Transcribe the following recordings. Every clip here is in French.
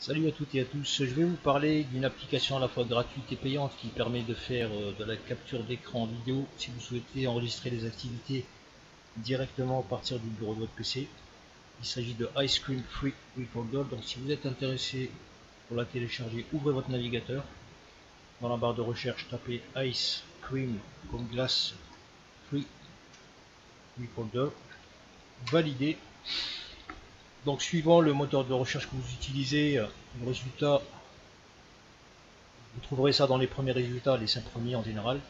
Salut à toutes et à tous, je vais vous parler d'une application à la fois gratuite et payante qui permet de faire euh, de la capture d'écran vidéo si vous souhaitez enregistrer les activités directement à partir du bureau de votre PC. Il s'agit de Ice Cream Free Recorder, donc si vous êtes intéressé pour la télécharger, ouvrez votre navigateur. Dans la barre de recherche, tapez Ice Cream comme glace Free Recorder. Validez donc suivant le moteur de recherche que vous utilisez, euh, le résultat, vous trouverez ça dans les premiers résultats, les 5 premiers en général.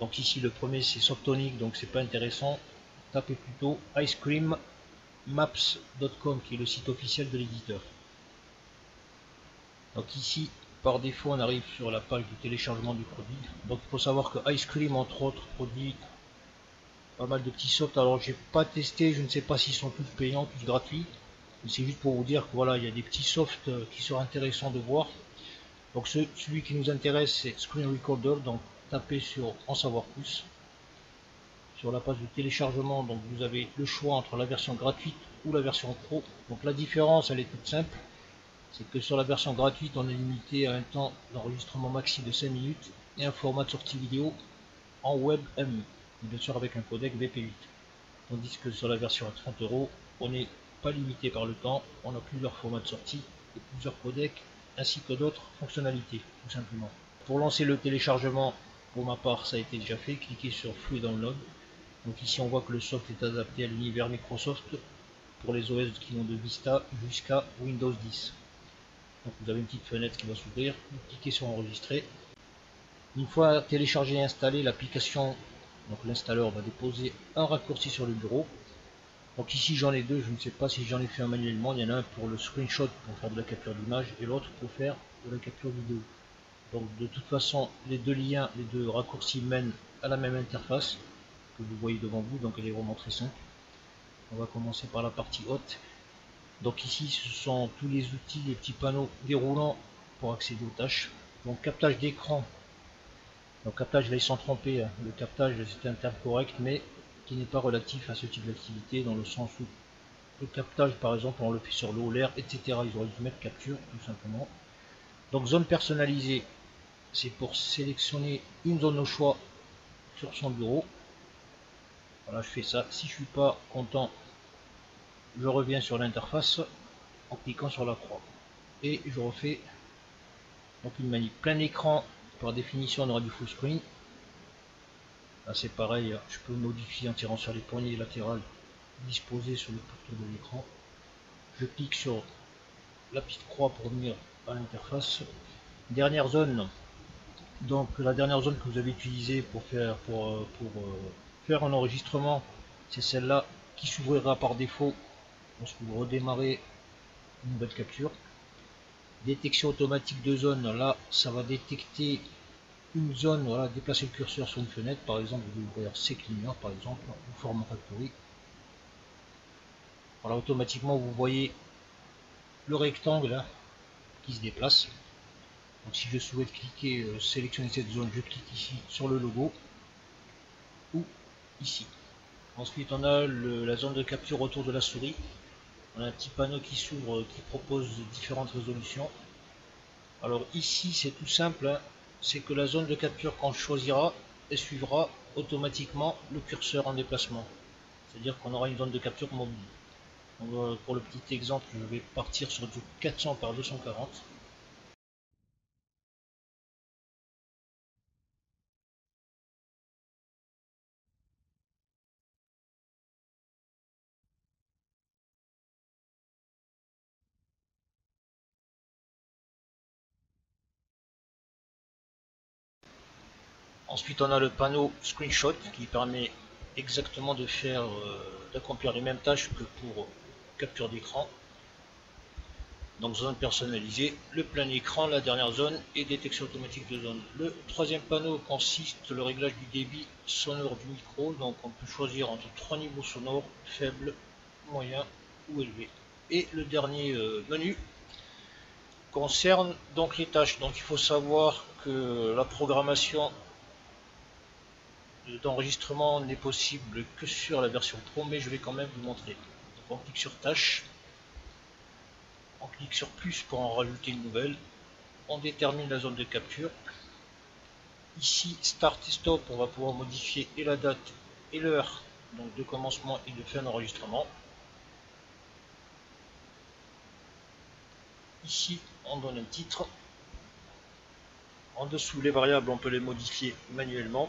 Donc ici le premier c'est Softonic, donc c'est pas intéressant. Tapez plutôt icecreammaps.com qui est le site officiel de l'éditeur. Donc ici par défaut on arrive sur la page du téléchargement du produit. Donc il faut savoir que Ice Cream entre autres produit pas mal de petits softs. Alors j'ai pas testé, je ne sais pas s'ils sont tous payants, tous gratuits. C'est juste pour vous dire que voilà, il y a des petits softs euh, qui sont intéressants de voir. Donc celui qui nous intéresse c'est Screen Recorder, donc tapez sur en savoir plus. Sur la page de téléchargement, donc vous avez le choix entre la version gratuite ou la version pro. Donc la différence elle est toute simple, c'est que sur la version gratuite on est limité à un temps d'enregistrement maxi de 5 minutes et un format de sortie vidéo en WebM, bien sûr avec un codec VP8. Tandis que sur la version à 30 euros, on est pas limité par le temps, on a plusieurs formats de sortie et plusieurs codecs ainsi que d'autres fonctionnalités tout simplement. Pour lancer le téléchargement, pour ma part ça a été déjà fait, cliquez sur Free Download. Donc ici on voit que le soft est adapté à l'univers Microsoft pour les OS qui vont de Vista jusqu'à Windows 10. Donc vous avez une petite fenêtre qui va s'ouvrir, cliquez sur enregistrer. Une fois téléchargé et installé, l'application, donc l'installeur va déposer un raccourci sur le bureau donc ici j'en ai deux, je ne sais pas si j'en ai fait un manuellement, il y en a un pour le screenshot pour faire de la capture d'image et l'autre pour faire de la capture vidéo. Donc de toute façon les deux liens, les deux raccourcis mènent à la même interface que vous voyez devant vous, donc elle est vraiment très simple. On va commencer par la partie haute. Donc ici ce sont tous les outils, les petits panneaux déroulants pour accéder aux tâches. Donc captage d'écran. Donc captage là ils sont trompés, hein. le captage c'est un terme correct mais qui n'est pas relatif à ce type d'activité dans le sens où le captage par exemple on le fait sur l'eau, l'air, etc. Ils auraient dû mettre capture tout simplement. Donc zone personnalisée, c'est pour sélectionner une zone au choix sur son bureau. Voilà, je fais ça. Si je suis pas content, je reviens sur l'interface en cliquant sur la croix. Et je refais donc une manip plein écran. Par définition, on aura du full screen c'est pareil, je peux modifier en tirant sur les poignées latérales disposées sur le porte de l'écran. Je clique sur la petite croix pour venir à l'interface. Dernière zone, donc la dernière zone que vous avez utilisée pour faire, pour, euh, euh, faire un enregistrement, c'est celle-là qui s'ouvrira par défaut lorsque vous redémarrez une nouvelle capture. Détection automatique de zone, là ça va détecter une zone, voilà, déplacer le curseur sur une fenêtre, par exemple, vous pouvez ouvrir C Cleaner, par exemple, ou Format Factory. Voilà, automatiquement, vous voyez le rectangle hein, qui se déplace. Donc, si je souhaite cliquer, euh, sélectionner cette zone, je clique ici sur le logo ou ici. Ensuite, on a la zone de capture autour de la souris. On a un petit panneau qui s'ouvre, qui propose différentes résolutions. Alors ici, c'est tout simple. Hein c'est que la zone de capture qu'on choisira suivra automatiquement le curseur en déplacement. C'est-à-dire qu'on aura une zone de capture mobile. pour le petit exemple, je vais partir sur du 400 par 240. Ensuite, on a le panneau Screenshot qui permet exactement de faire, euh, d'accomplir les mêmes tâches que pour capture d'écran. Donc zone personnalisée, le plein écran, la dernière zone et détection automatique de zone. Le troisième panneau consiste le réglage du débit sonore du micro. Donc on peut choisir entre trois niveaux sonores, faible, moyen ou élevé. Et le dernier euh, menu concerne donc les tâches. Donc il faut savoir que la programmation d'enregistrement n'est possible que sur la version pro, mais je vais quand même vous montrer. on clique sur tâche. on clique sur plus pour en rajouter une nouvelle, on détermine la zone de capture. Ici, Start et Stop, on va pouvoir modifier et la date et l'heure donc de commencement et de fin d'enregistrement. Ici, on donne un titre. En dessous, les variables, on peut les modifier manuellement.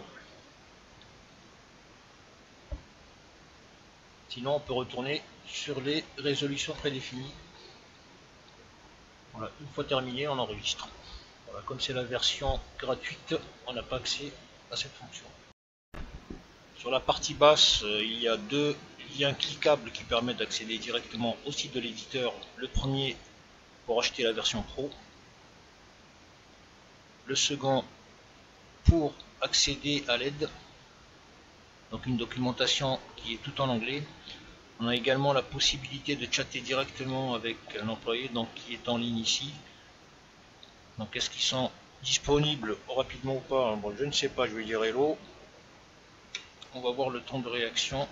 Sinon, on peut retourner sur les résolutions prédéfinies. Voilà, une fois terminé, on enregistre. Voilà, comme c'est la version gratuite, on n'a pas accès à cette fonction. Sur la partie basse, euh, il y a deux liens cliquables qui permettent d'accéder directement au site de l'éditeur. Le premier pour acheter la version Pro. Le second pour accéder à l'aide. Donc une documentation qui est tout en anglais. On a également la possibilité de chatter directement avec un employé donc qui est en ligne ici. Donc est-ce qu'ils sont disponibles rapidement ou pas Bon, je ne sais pas, je vais dire hello. On va voir le temps de réaction.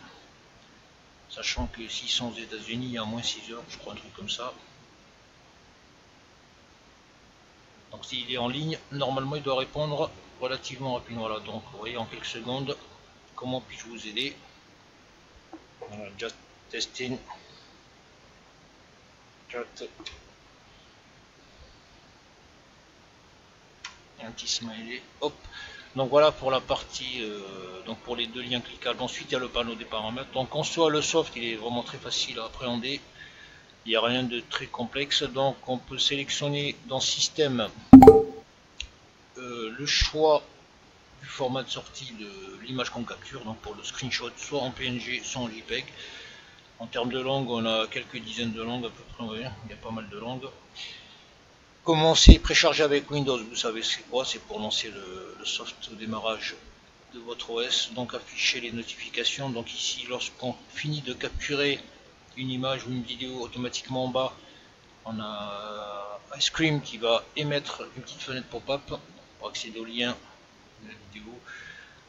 Sachant que s'ils sont aux États-Unis, il y a moins 6 heures, je crois, un truc comme ça. Donc s'il est en ligne, normalement il doit répondre relativement rapidement. Voilà, donc vous voyez en quelques secondes comment puis-je vous aider? Voilà, just testing. Un petit smiley. Hop. Donc voilà pour la partie euh, donc pour les deux liens cliquables. Ensuite il y a le panneau des paramètres. Donc en soit le soft il est vraiment très facile à appréhender. Il n'y a rien de très complexe. Donc on peut sélectionner dans système euh, le choix du format de sortie de l'image qu'on capture donc pour le screenshot soit en PNG soit en JPEG en termes de langue, on a quelques dizaines de langues à peu près, il y a pas mal de langues. Comment c'est préchargé avec Windows, vous savez c'est quoi? C'est pour lancer le, soft au démarrage de votre OS, donc afficher les notifications. Donc ici, lorsqu'on finit de capturer une image ou une vidéo automatiquement en bas, on a Ice Cream qui va émettre une petite fenêtre pop-up pour accéder au lien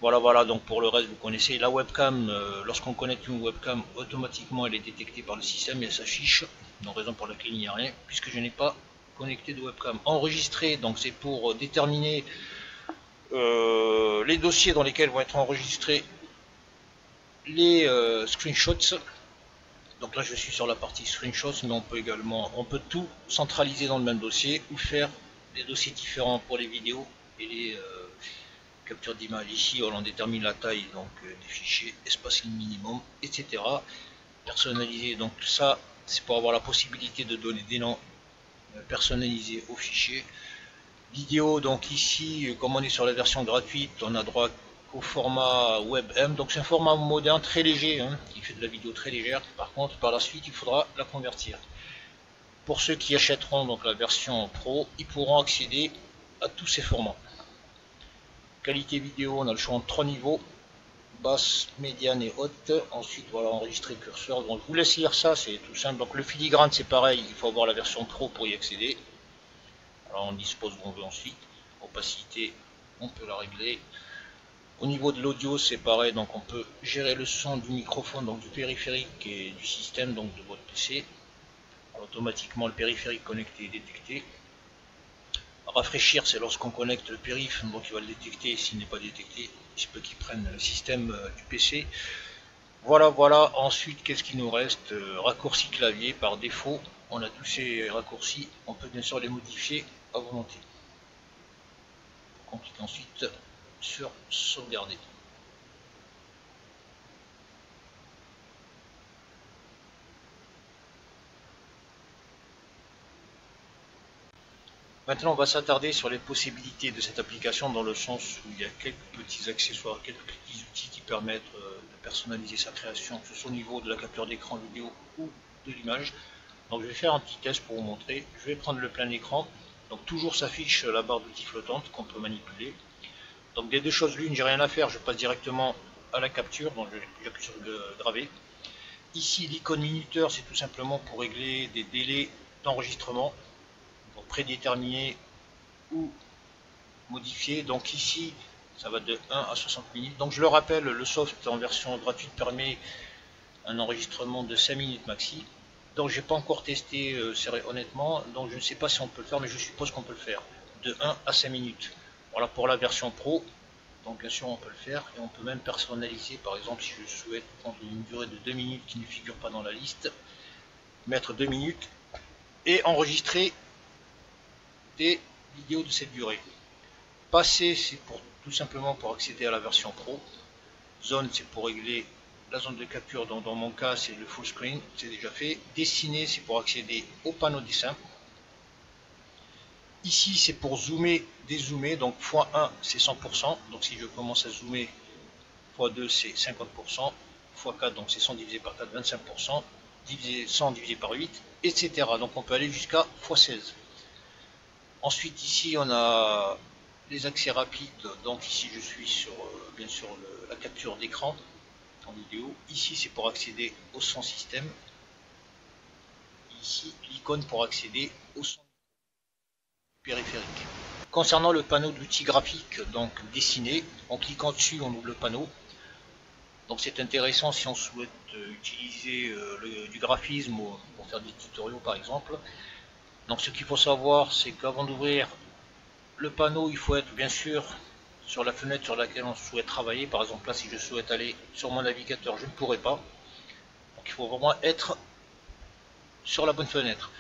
Voilà, voilà, donc pour le reste, vous connaissez la webcam. Euh, lorsqu'on connecte une webcam, automatiquement elle est détectée par le système et elle s'affiche. Donc raison pour laquelle il n'y a rien, puisque je n'ai pas connecté de webcam. Enregistré, donc c'est pour déterminer euh, les dossiers dans lesquels vont être enregistrés les euh, screenshots. Donc là je suis sur la partie screenshots, mais on peut également, on peut tout centraliser dans le même dossier ou faire des dossiers différents pour les vidéos et les capture d'image ici on détermine la taille donc euh, des fichiers espace minimum etc personnalisé donc ça c'est pour avoir la possibilité de donner des noms euh, personnalisés aux fichiers. Vidéo donc ici euh, comme on est sur la version gratuite on a droit au format WebM donc c'est un format moderne très léger hein, qui fait de la vidéo très légère. Par contre par la suite il faudra la convertir. Pour ceux qui achèteront donc la version pro ils pourront accéder à tous ces formats Qualité vidéo, on a le choix en trois niveaux basse, médiane et haute. Ensuite, voilà, enregistrer curseur. Donc, je vous laisse lire ça, c'est tout simple. Donc, le filigrane, c'est pareil, il faut avoir la version pro pour y accéder. Alors, on dispose où on veut ensuite. Opacité, on peut la régler. Au niveau de l'audio, c'est pareil, donc on peut gérer le son du microphone, donc du périphérique et du système, donc de votre PC. automatiquement, le périphérique connecté est détecté. Rafraîchir, c'est lorsqu'on connecte le périph, donc il va le détecter. S'il n'est pas détecté, il se peut qu'il prenne le système euh, du PC. Voilà, voilà. Ensuite, qu'est-ce qui nous reste? Euh, Raccourci clavier par défaut. On a tous ces raccourcis. On peut bien sûr les modifier à volonté. On clique ensuite sur sauvegarder. Maintenant, on va s'attarder sur les possibilités de cette application dans le sens où il y a quelques petits accessoires, quelques petits outils qui permettent euh, de personnaliser sa création, que ce soit au niveau de la capture d'écran vidéo ou de l'image. Donc je vais faire un petit test pour vous montrer. Je vais prendre le plein écran. Donc toujours s'affiche la barre d'outils flottante qu'on peut manipuler. Donc des deux choses l'une, j'ai rien à faire, je passe directement à la capture, donc j'appuie sur le gravé. Ici l'icône minuteur, c'est tout simplement pour régler des délais d'enregistrement prédéterminé ou modifié. Donc ici, ça va de 1 à 60 minutes. Donc je le rappelle, le soft en version gratuite permet un enregistrement de 5 minutes maxi. Donc j'ai pas encore testé euh, honnêtement, donc je ne sais pas si on peut le faire, mais je suppose qu'on peut le faire. De 1 à 5 minutes. Voilà pour la version pro. Donc bien sûr on peut le faire et on peut même personnaliser par exemple si je souhaite prendre une durée de 2 minutes qui ne figure pas dans la liste, mettre 2 minutes et enregistrer des vidéos de cette durée. Passer c'est pour tout simplement pour accéder à la version pro. Zone c'est pour régler la zone de capture, dans mon cas c'est le full screen, c'est déjà fait. Dessiner, c'est pour accéder au panneau dessin. Ici c'est pour zoomer, dézoomer, donc x1 c'est 100%, donc si je commence à zoomer, x2 c'est 50%, x4 donc c'est 100 divisé par 4, 25%, divisé 100 divisé par 8, etc. Donc on peut aller jusqu'à x16. Ensuite ici on a les accès rapides, donc ici je suis sur euh, bien sûr la capture d'écran, vidéo. Ici, c'est pour accéder au son système. Ici, l'icône pour accéder au son périphérique. Concernant le panneau d'outils graphiques, donc dessiné, en cliquant dessus, on ouvre le panneau. Donc c'est intéressant si on souhaite euh, utiliser euh, du graphisme pour faire des tutoriaux par exemple. Donc ce qu'il faut savoir, c'est qu'avant d'ouvrir le panneau, il faut être bien sûr sur la fenêtre sur laquelle on souhaite travailler. Par exemple, là, si je souhaite aller sur mon navigateur, je ne pourrai pas. Donc, il faut vraiment être sur la bonne fenêtre.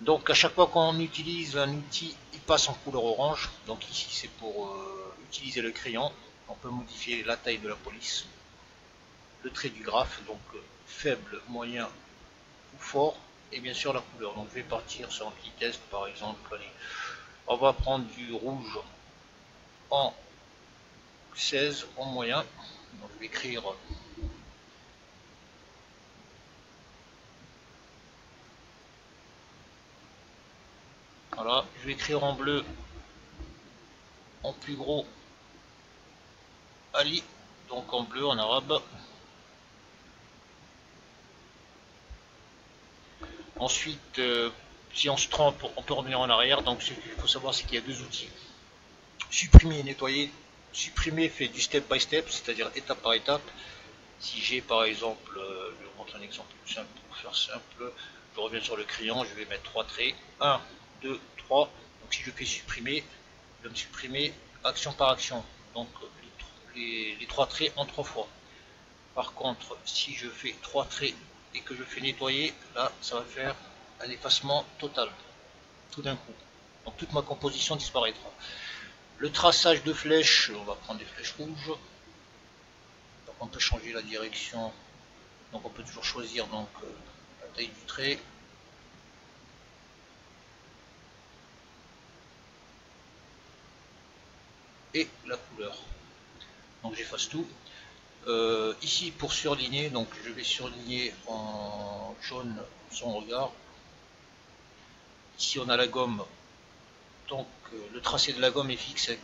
Donc, à chaque fois qu'on utilise un outil, il passe en couleur orange. Donc, ici, c'est pour euh, utiliser le crayon. On peut modifier la taille de la police, le trait du graphe, donc euh, faible, moyen ou fort, et bien sûr la couleur. Donc, je vais partir sur un petit test, par exemple. On va prendre du rouge en 16 en moyen. Donc je vais écrire Voilà, je vais écrire en bleu en plus gros Ali, donc en bleu en arabe. Ensuite, euh, si on se trompe, on peut revenir en arrière. Donc ce qu'il faut savoir, c'est qu'il y a deux outils. Supprimer et nettoyer supprimer fait du step by step, c'est-à-dire étape par étape. Si j'ai par exemple, euh, je vous montrer un exemple plus simple pour faire simple, je reviens sur le crayon, je vais mettre trois traits, 1, 2, 3, donc si je fais supprimer, je vais me supprimer action par action, donc les, les, trois traits en trois fois. Par contre, si je fais trois traits et que je fais nettoyer, là ça va faire un effacement total, tout d'un coup. Donc toute ma composition disparaîtra. Le traçage de flèches, on va prendre des flèches rouges. Donc on peut changer la direction. Donc on peut toujours choisir donc euh, la taille du trait. Et la couleur. Donc j'efface tout. Euh, ici pour surligner, donc je vais surligner en jaune son regard. Ici on a la gomme donc le tracé de la gomme est fixé,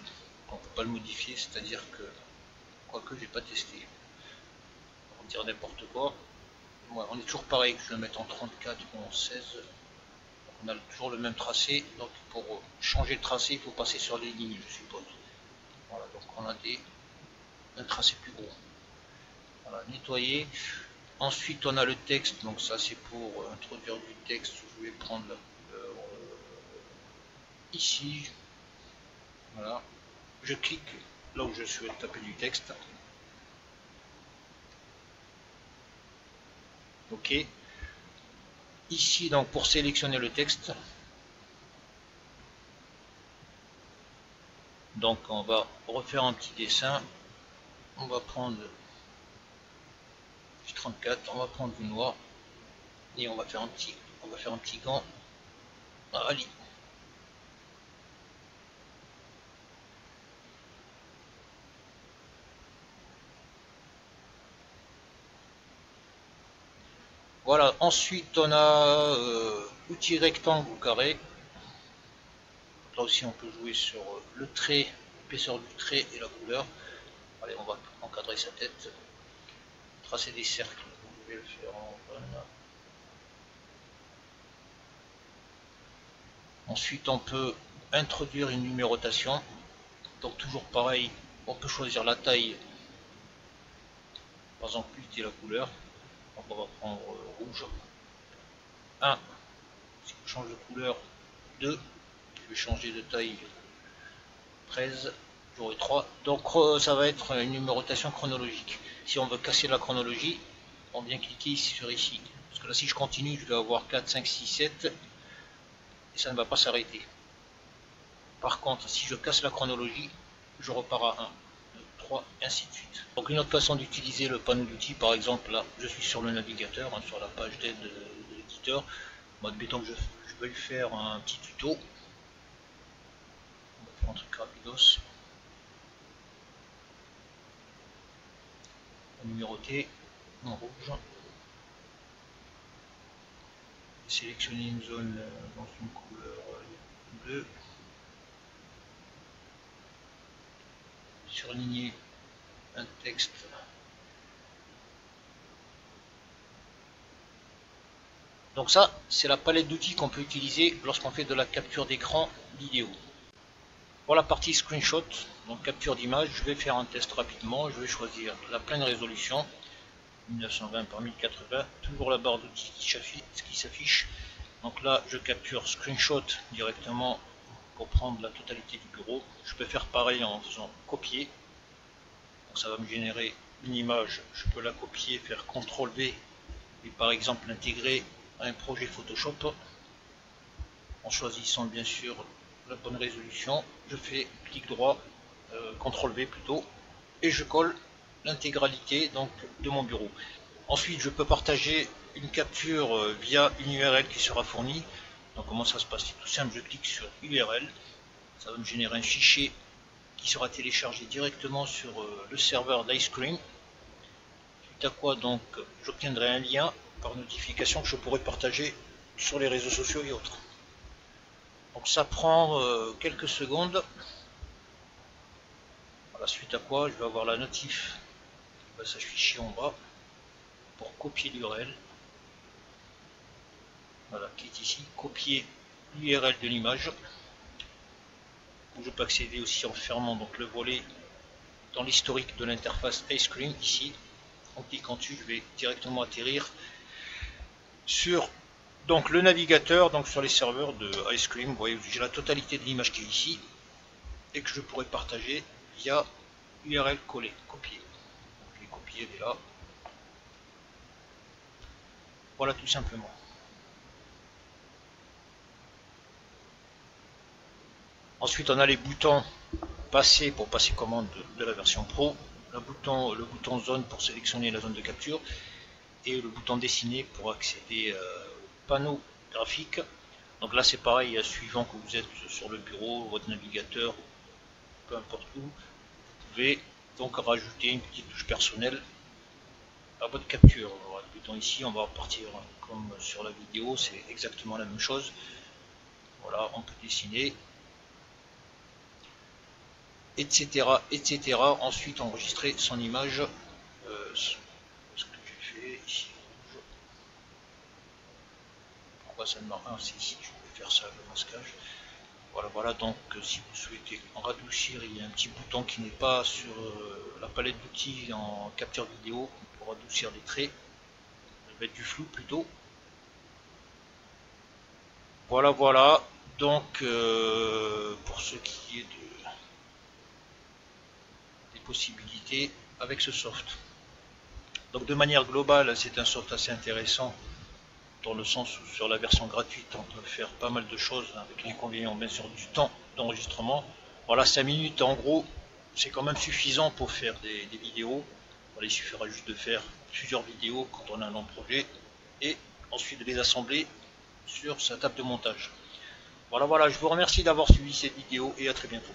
on ne peut pas le modifier, c'est-à-dire que, quoique j'ai pas testé, on va dire n'importe quoi, on est toujours pareil, que je le mette en 34 ou en 16, on a toujours le même tracé, donc pour changer le tracé, il faut passer sur les lignes, je suppose. Voilà, donc on a des, un tracé plus gros. Nettoyer. Ensuite, on a le texte, donc ça c'est pour introduire du texte, je vais prendre ici, voilà, je clique là où je souhaite taper du texte. Ok. Ici, donc, pour sélectionner le texte, donc on va refaire un petit dessin. On va prendre du 34, on va prendre du noir et on va faire un petit, on va faire un petit gant. Allez. Voilà, ensuite on a euh, outil rectangle ou carré. Là aussi on peut jouer sur euh, le trait, l'épaisseur du trait et la couleur. Allez, on va encadrer sa tête. Tracer des cercles, vous pouvez le faire en Ensuite on peut introduire une numérotation. Donc toujours pareil, on peut choisir la taille, par exemple, et la couleur on va prendre euh, rouge. 1. Si je change de couleur, 2. Je vais changer de taille 13. J'aurai 3. Donc euh, ça va être une numérotation chronologique. Si on veut casser la chronologie, on vient cliquer ici sur ici. Parce que là si je continue, je vais avoir 4, 5, 6, 7. Et ça ne va pas s'arrêter. Par contre, si je casse la chronologie, je repars à 1, 2, 3, et ainsi de suite. Donc une autre façon d'utiliser le panneau d'outils, par exemple, là, je suis sur le navigateur, hein, sur la page d'aide de, l'éditeur. Moi, admettons que je, je vais faire un petit tuto. On va faire un truc rapidos. Numéroté en rouge. Sélectionner une zone euh, dans une couleur euh, bleue. surligner un texte donc ça c'est la palette d'outils qu'on peut utiliser lorsqu'on fait de la capture d'écran vidéo pour la partie screenshot donc capture d'image je vais faire un test rapidement je vais choisir la pleine résolution 1920 par 1080 toujours la barre d'outils qui s'affiche donc là je capture screenshot directement pour prendre la totalité du bureau. Je peux faire pareil en faisant copier. ça va me générer une image. Je peux la copier, faire CTRL V et par exemple l'intégrer à un projet Photoshop en choisissant bien sûr la bonne résolution. Je fais clic droit, euh, CTRL V plutôt, et je colle l'intégralité donc de mon bureau. Ensuite, je peux partager une capture euh, via une URL qui sera fournie. Donc comment ça se passe? C'est tout simple, je clique sur URL, ça va me générer un fichier qui sera téléchargé directement sur euh, le serveur d'Ice Cream. Suite à quoi donc j'obtiendrai un lien par notification que je pourrai partager sur les réseaux sociaux et autres. Donc ça prend euh, quelques secondes. la suite à quoi je vais avoir la notif qui va s'afficher en bas pour copier l'URL voilà, qui est ici, copier l'URL de l'image. Je peux accéder aussi en fermant donc le volet dans l'historique de l'interface iScreen ici. En cliquant dessus, je vais directement atterrir sur donc le navigateur, donc sur les serveurs de iScreen. Vous voyez, j'ai la totalité de l'image qui est ici et que je pourrais partager via URL collé, copier. je vais copier dès là. Voilà tout simplement. Ensuite, on a les boutons passer pour passer commande de, la version Pro, le bouton, zone pour sélectionner la zone de capture et le bouton dessiner pour accéder euh, panneau graphique. Donc là, c'est pareil, suivant que vous êtes sur le bureau, votre navigateur, peu importe où, vous pouvez donc rajouter une petite touche personnelle à votre capture. ici, on va repartir comme sur la vidéo, c'est exactement la même chose. Voilà, on peut dessiner etc. etc. Ensuite enregistrer son image. Euh, ce que j'ai fait ici. Ça ne marche si, si, je vais faire ça le masquage. Voilà, voilà, donc euh, si vous souhaitez en radoucir, il y a un petit bouton qui n'est pas sur euh, la palette d'outils en capture vidéo pour adoucir les traits, mettre du flou plutôt. Voilà, voilà, donc pour ce qui est de possibilités avec ce soft. Donc de manière globale, c'est un soft assez intéressant dans le sens où sur la version gratuite, on peut faire pas mal de choses avec l'inconvénient bien sûr du temps d'enregistrement. Voilà, 5 minutes en gros, c'est quand même suffisant pour faire des, vidéos. il suffira juste de faire plusieurs vidéos quand on a un long projet et ensuite de les assembler sur sa table de montage. Voilà, voilà, je vous remercie d'avoir suivi cette vidéo et à très bientôt.